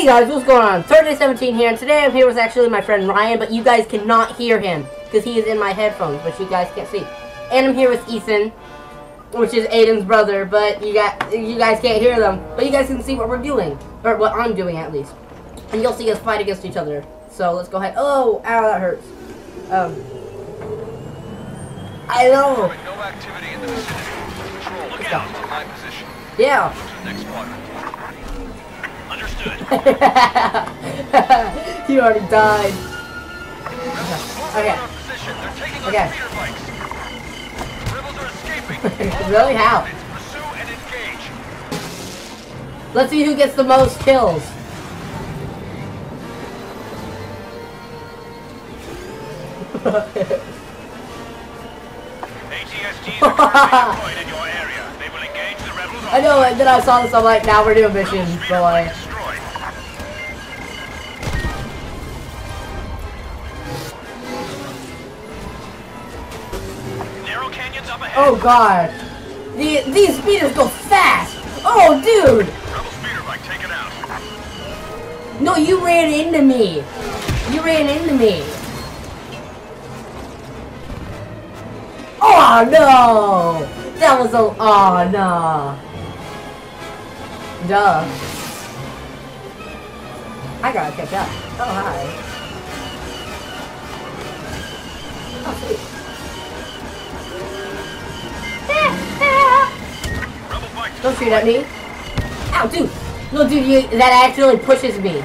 Hey guys, what's going on? Torta17 here, and today I'm here with actually my friend Ryan, but you guys cannot hear him because he is in my headphones, but you guys can't see. And I'm here with Ethan, which is Aiden's brother, but you got you guys can't hear them, but you guys can see what we're doing, or what I'm doing at least, and you'll see us fight against each other. So let's go ahead. Oh, ow, that hurts. Um, I know. No activity in the vicinity. Patrol, look out my position. Yeah. Next. Understood. he already died. Okay. Our position. They're taking Okay. our speeder bikes. Rebels are escaping. Really? How? Let's pursue and engage. Let's see who gets the most kills. ATSTs are currently deployed in your area. They will engage the rebels on I know, and then I saw this, I'm like, now we're doing missions, but like, oh god. The, these speeders go fast! Oh, dude! No, you ran into me! You ran into me! Oh, no! That was a... Oh, no. Duh. I gotta catch up. Oh, hi. Oh, Don't shoot at me. Ow, dude. No, dude, you, that actually pushes me.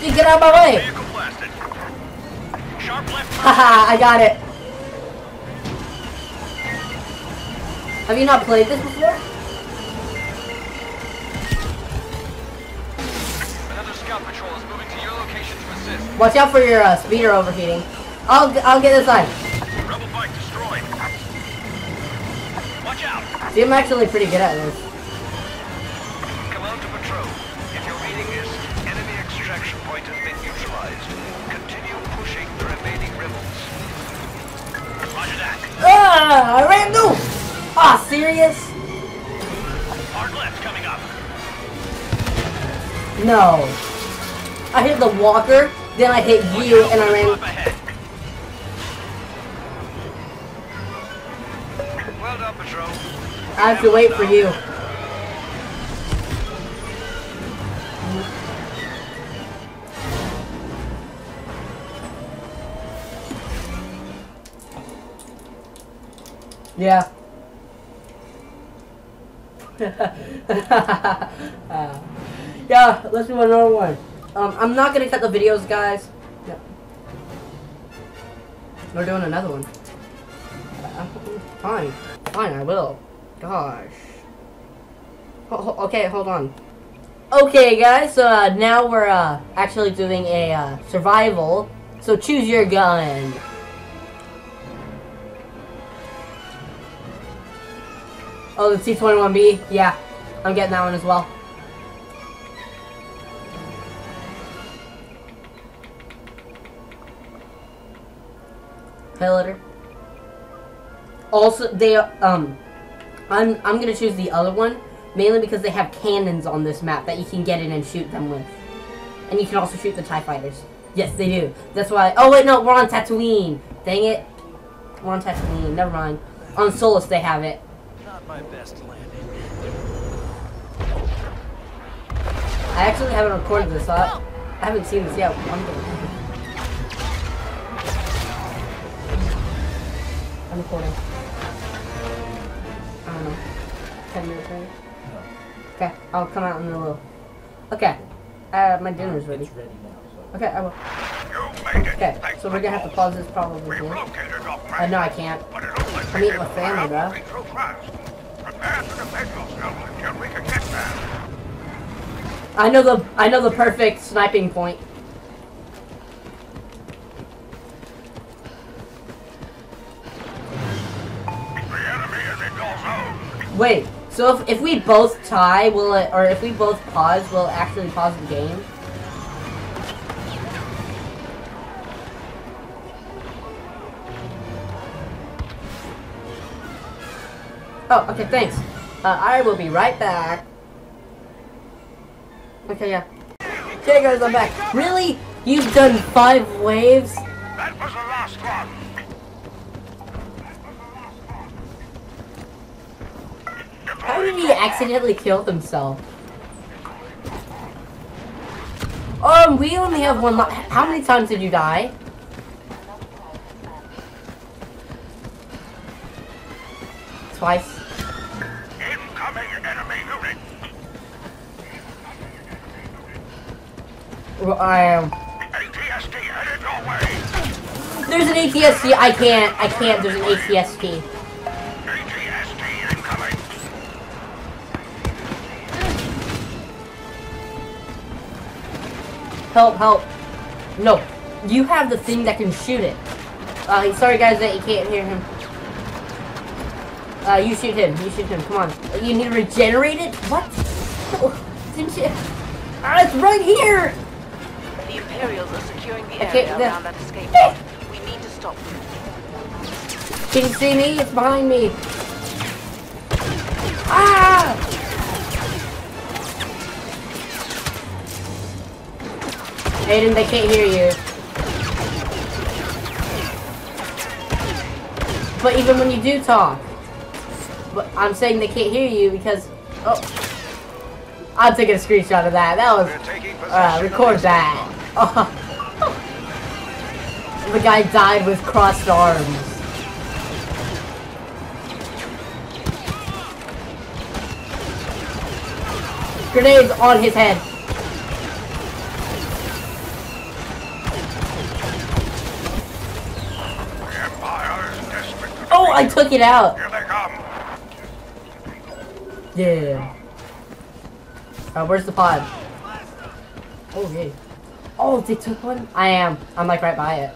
Dude, get out of my way. Vehicle blasted. Sharp left turn. Haha, I got it. Have you not played this before? Watch out for your uh, speeder overheating. I'll, I'll get this side. Rebel bike destroyed. Watch out. See, I'm actually pretty good at this. Come out to patrol. If you're reading this, enemy extraction point has been neutralized. Continue pushing the remaining rebels. Roger that. Ah, I ran through. Ah, serious? Hard left coming up. No. I hit the walker, then I hit you, and I ran. Well done, patrol. I have to wait for you. Yeah. Uh, yeah, let's do another one. Um, I'm not gonna cut the videos, guys. Yep. We're doing another one. Fine, fine, I will. Gosh. Ho- ho- okay, hold on. Okay, guys. So uh, now we're uh, actually doing a uh, survival. So choose your gun. Oh, the C-21B? Yeah, I'm getting that one as well. Also, they um, I'm I'm gonna choose the other one mainly because they have cannons on this map that you can get in and shoot them with, and you can also shoot the Tie Fighters. Yes, they do. That's why. Oh wait, no, we're on Tatooine. Dang it, we're on Tatooine. Never mind. On Sullust they have it. Not my best landing. I actually haven't recorded this. So I, I haven't seen this yet. I'm recording. I don't know. Ten minutes maybe. Okay, I'll come out in a little. Okay, uh, my dinner's ready. It's ready now, so. Okay, I will. You made it. Okay, so we're gonna have to pause this probably. We again. located our Uh, no, I can't. But it looks like I'm they eating with family, fire bro. moving through fast. Prepare to defend yourself until we can get there. I know the I know the perfect sniping point. Wait, so if, if we both tie, will it, or if we both pause, will it actually pause the game? Oh, okay, thanks. Uh, I will be right back. Okay, yeah. Okay, guys, I'm back. Really? You've done five waves? That was the last one. How did he accidentally kill himself? Um, we only have one li- How many times did you die? Twice. Incoming enemy unit. Well, I am. ATST headed your way. There's an ATST. I can't. I can't. There's an. ATST Help! Help! No, you have the thing that can shoot it. Uh, sorry guys that you can't hear him. Uh, you shoot him. You shoot him. Come on. You need to regenerate it. What? Didn't you? Ah, it's right here. The Imperials are securing the Okay, area around that escape pod. We need to stop them. Can you see me? It's behind me. Ah! Aiden, they can't hear you. But even when you do talk, but I'm saying they can't hear you because oh, I'm taking a screenshot of that. That was We're taking possession uh, record that. Oh. the guy died with crossed arms. Grenades on his head. The Empire is desperate to Oh, I took it out. Here they come. Yeah. Uh, where's the pod? Oh, yay. Oh, they took one? I am. I'm like right by it.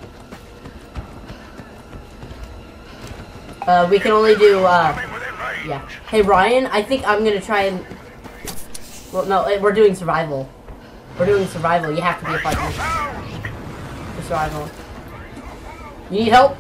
Uh, we can only do, uh, Coming within range. yeah. Hey, Ryan, I think I'm gonna try and... Well, no, eh, we're doing survival. We're doing survival. You have to be a partner for survival. You need help?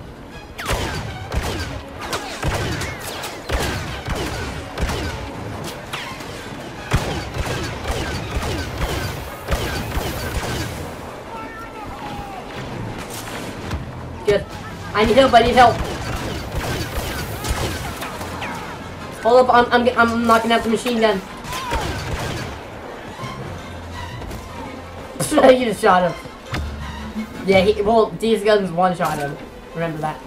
Good. I need help, I need help. Hold up, I'm, I'm, I'm knocking out the machine gun. you just shot him. Yeah, he, well, these guns one-shot him. Remember that.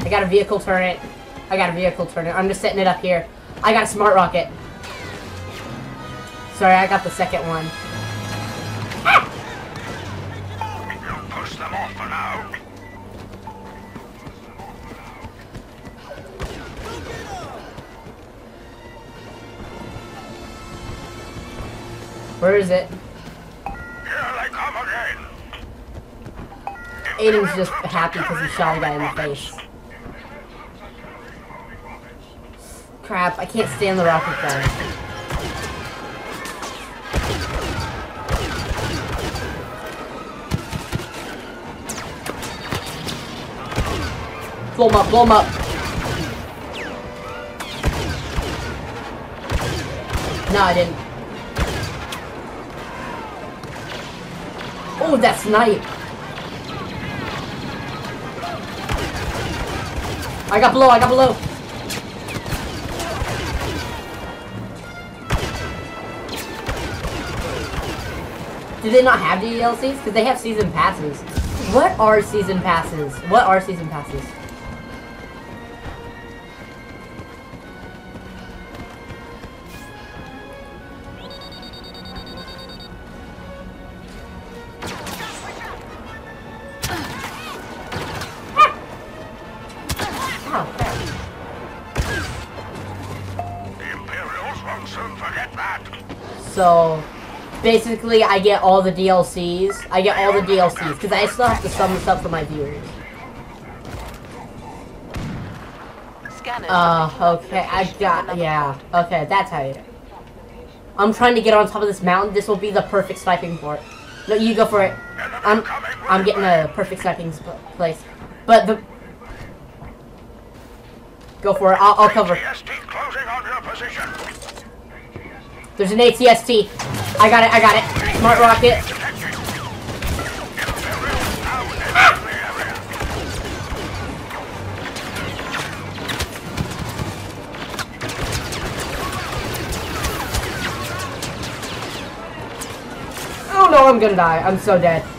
I got a vehicle turret. I got a vehicle turret. I'm just setting it up here. I got a smart rocket. Sorry, I got the second one. Where is it? Aiden's just happy because he shot a guy in the face. Crap, I can't stand the rocket gun. Blow him up, blow him up. No, I didn't. Oh, that's snipe. I got below, I got below. Do they not have the DLCs? Because they have season passes. What are season passes? What are season passes? So, basically, I get all the DLCs. I get all the DLCs because I still have to sum this up for my viewers. Scanners. Uh, okay, I got, yeah, okay, that's how you do I'm trying to get on top of this mountain. This will be the perfect sniping for it. No, you go for it. I'm, I'm getting a perfect sniping sp- place. But the... Go for it. I'll, I'll cover. ATST closing on your position. There's an ATST. I got it. I got it. Smart rocket. Oh no, I'm gonna die. I'm so dead.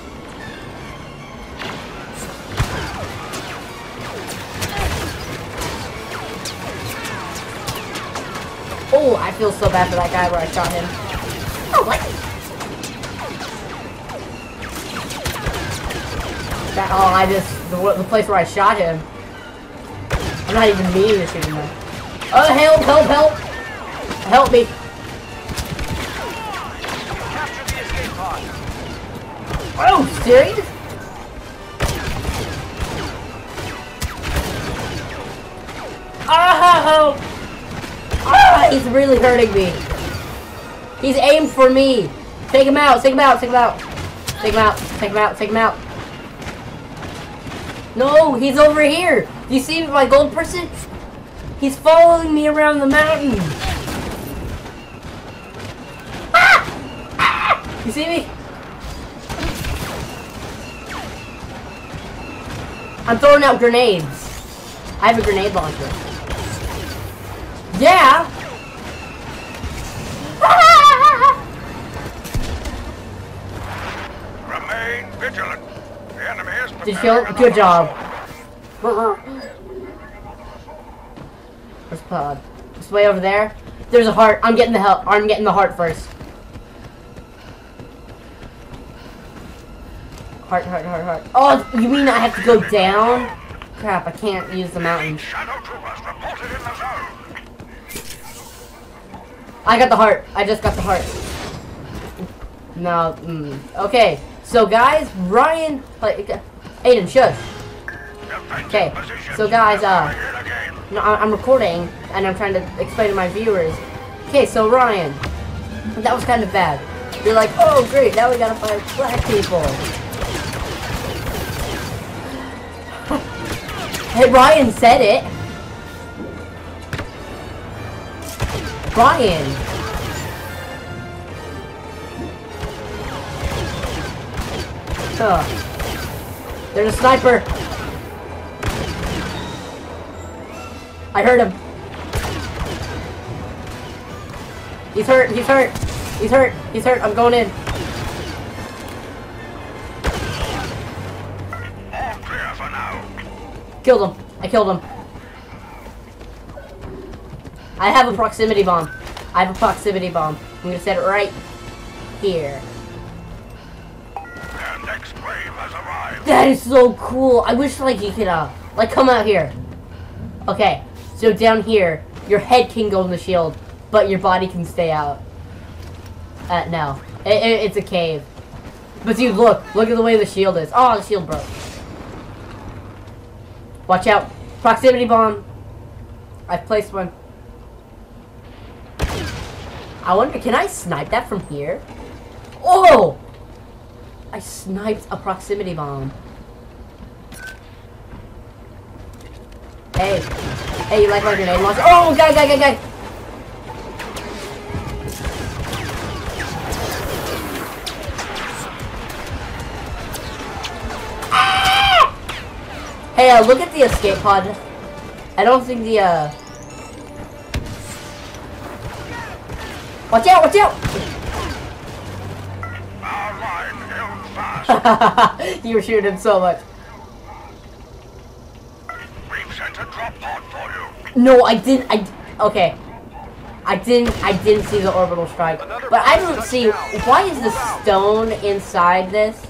Feel so bad for that guy where I shot him. Oh, what? That, oh, I just, the, the place where I shot him. I'm not even meaning to shoot him. Oh, help, help, help! Help me. Oh, serious? Oh! He's really hurting me. He's aimed for me. Take him out, take him out, take him out. Take him out, take him out, take him out. No, he's over here. You see my gold person? He's following me around the mountain. Ah! Ah! You see me? I'm throwing out grenades. I have a grenade launcher. Yeah. Remain vigilant. The enemy is Did you kill preparing him? Good job. Where's Pod? It's way over there. There's a heart. I'm getting the help. I'm getting the heart first. Heart, heart, heart, heart. Oh, you mean I have to go down? Crap, I can't use the mountain. Shadow troopers reported in the zone. I got the heart. I just got the heart. No, mm. okay. So guys, Ryan, like, Aiden, shush. Okay, so guys, uh. No, I'm recording, and I'm trying to explain to my viewers. Okay, so Ryan, that was kind of bad. You're like, oh great, now we gotta fight black people. hey, Ryan said it. Ryan. Huh. There's a sniper. I heard him. He's hurt, he's hurt. He's hurt, he's hurt. I'm going in. Killed him. I killed him. I have a proximity bomb. I have a proximity bomb. I'm gonna set it right here. That is so cool. I wish like you could uh like come out here. Okay, so down here, your head can go in the shield, but your body can stay out. Uh, no, it, it- it's a cave. But dude, look, look at the way the shield is. Oh, the shield broke. Watch out, proximity bomb. I've placed one. I wonder, can I snipe that from here? Oh! I sniped a proximity bomb. Hey. Hey, you like my grenade launcher? Oh, guy, guy, guy, guy! Ah! Hey, uh, look at the escape pod. I don't think the, uh... Watch out, watch out! you were shooting him so much. We've sent a drop pod for you. No, I didn't. I okay. I didn't. I didn't see the orbital strike, but I don't see why is the stone inside this.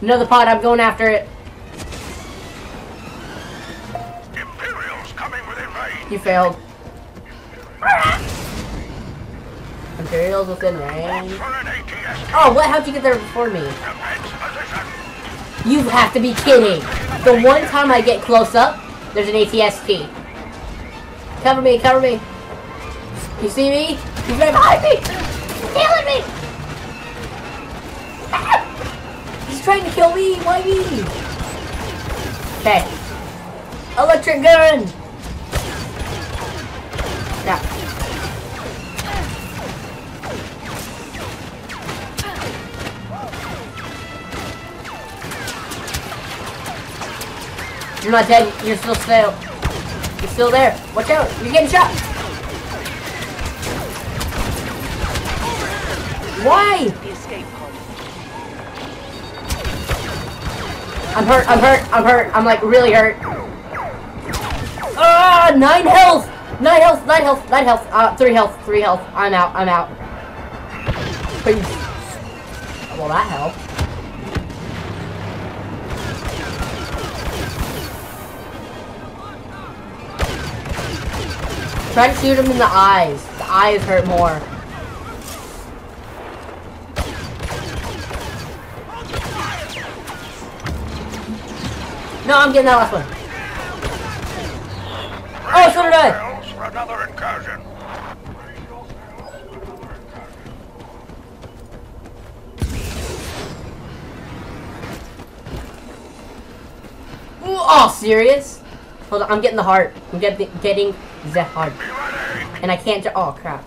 Another pod. I'm going after it. Imperials coming within range. You failed. Imperials within range. For an ATST. Oh, what? How'd you get there before me? You have to be kidding. The one time I get close up, there's an ATST. Cover me, cover me. You see me? He's right behind me! He's killing me! Ah! He's trying to kill me! Why me? Okay. Electric gun! out. You're not dead. You're still still. You're still there. Watch out. You're getting shot. Why? I'm hurt. I'm hurt. I'm hurt. I'm like really hurt. Ah, nine health. Nine health. Nine health. Nine health. Uh, three health. Three health. I'm out. I'm out. Peace. Well, that helped. Try to shoot him in the eyes. The eyes hurt more. No, I'm getting that last one. Oh, so did I. Oh, serious? Hold on, I'm getting the heart. I'm getting getting heart, Be ready. and I can't. Oh crap,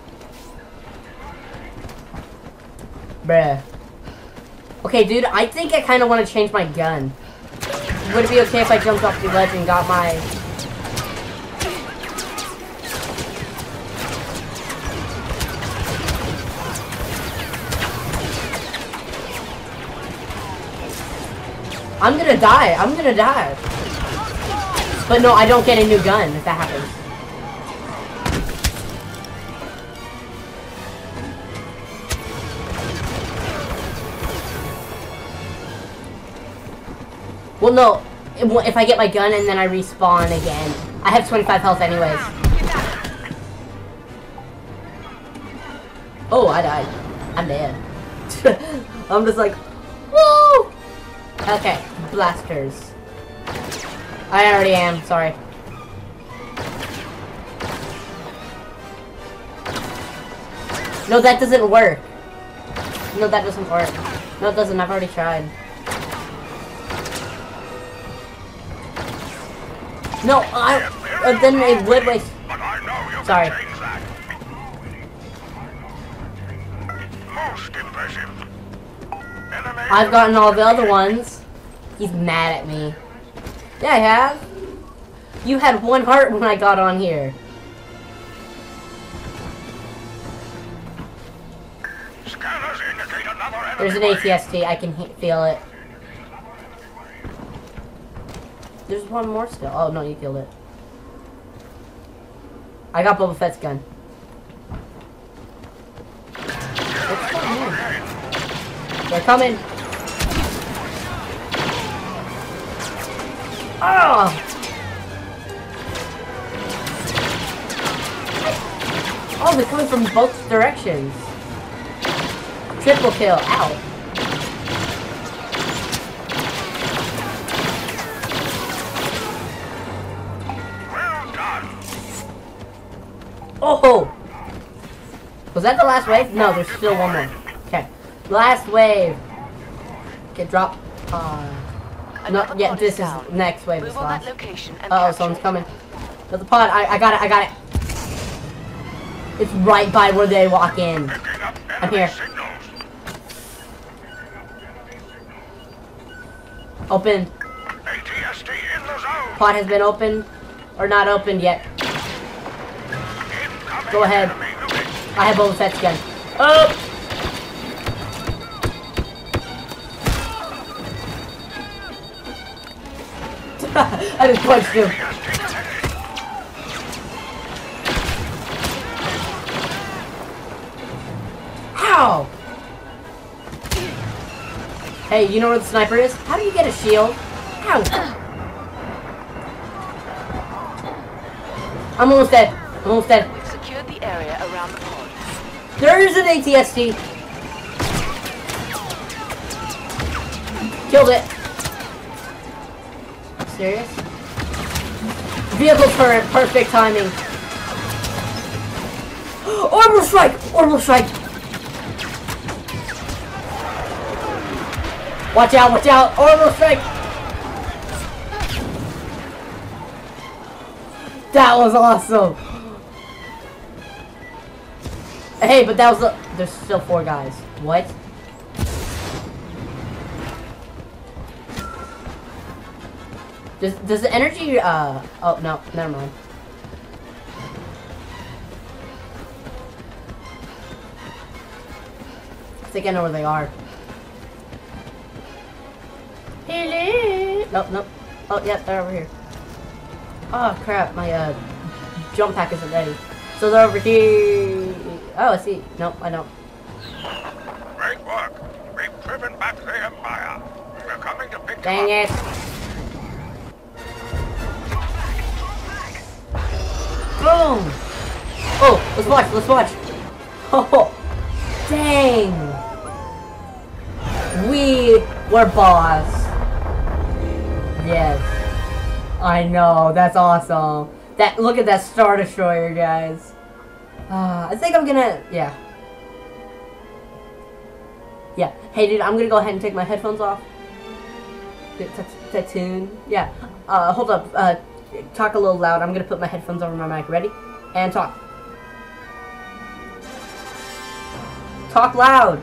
bruh. Okay, dude, I think I kind of want to change my gun. Would it be okay if I jumped off the ledge and got my? I'm gonna die. I'm gonna die. But no, I don't get a new gun if that happens. Well, no. If I get my gun and then I respawn again, I have 25 health anyways. Oh, I died. I'm dead. I'm just like, woo! Okay, blasters. I already am, sorry. No, that doesn't work. No, that doesn't work. No, it doesn't. I've already tried. No, I. Uh, then it would know Sorry. I've gotten all the other ones. He's mad at me. Yeah, I have. You had one heart when I got on here. There's an. ATST. I can feel it. There's one more still. Oh, no, you killed it. I got Boba Fett's gun. They're coming. Oh! Oh, they're coming from both directions. Triple kill. Ow. Oh! Was that the last wave? No, there's still one more. Okay. Last wave. Okay, drop. Uh, Another not yet. pod This is down. next wave. Is Move on that last. location and Uh oh, someone's coming. There's the pod. I, I got it. I got it. It's right by where they walk in. I'm here. Open. ATST in the zone. Pod has been opened. Or not opened yet. Go ahead. I have Boba Fett's gun. Oh! I just punched him. ATST detected. Ow! Hey, you know where the sniper is? How do you get a shield? Ow! I'm almost dead. I'm almost dead. There's an ATST. Killed it. Serious? Vehicle turret, perfect timing. Orbital strike! Orbital strike! Watch out, watch out! Orbital strike! That was awesome! Hey, but that was the, there's still four guys. What? Does does the energy uh oh no, never mind. I think I know where they are. Hello. Nope, nope. Oh yeah, they're over here. Oh crap, my uh jump pack isn't ready. So they're over here. Oh, I see. Nope, I don't. Great work. We've driven back the Empire. We're coming to pick Dang it. Boom! Oh, let's watch, let's watch. Oh, dang. We were boss. Yes. I know, that's awesome. That Look at that Star Destroyer, guys. Uh, I think I'm gonna, yeah. Yeah. Hey, dude, I'm gonna go ahead and take my headphones off. Tune. Yeah. Uh, hold up. Uh, talk a little loud. I'm gonna put my headphones over my mic. Ready? And talk. Talk loud.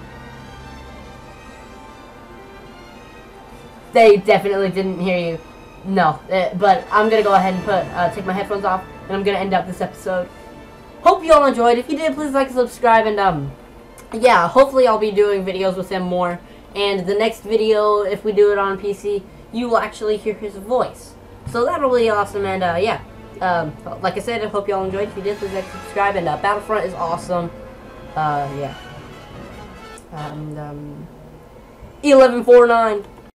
They definitely didn't hear you. No, uh, but I'm gonna go ahead and put uh, take my headphones off, and I'm gonna end up this episode. Hope you all enjoyed. If you did, please like, and subscribe, and um, yeah, hopefully I'll be doing videos with him more. And the next video, if we do it on PC, you will actually hear his voice. So that'll be awesome, and uh, yeah. Um, like I said, I hope you all enjoyed. If you did, please like, subscribe, and uh, Battlefront is awesome. Uh, yeah. And, um, 1149.